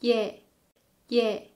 耶耶